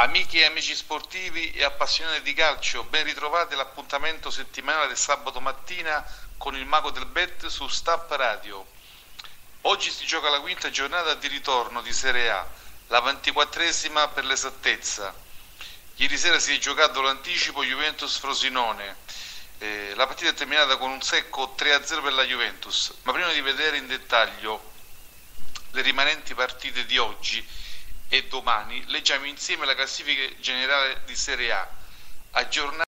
Amiche e amici sportivi e appassionati di calcio, ben ritrovati all'appuntamento settimanale del sabato mattina con il Mago del Bet su Stapp Radio. Oggi si gioca la quinta giornata di ritorno di Serie A, la ventiquattresima per l'esattezza. Ieri sera si è giocato l'anticipo Juventus-Frosinone. Eh, la partita è terminata con un secco 3-0 per la Juventus, ma prima di vedere in dettaglio le rimanenti partite di oggi, e domani leggiamo insieme la classifica generale di Serie A, aggiornata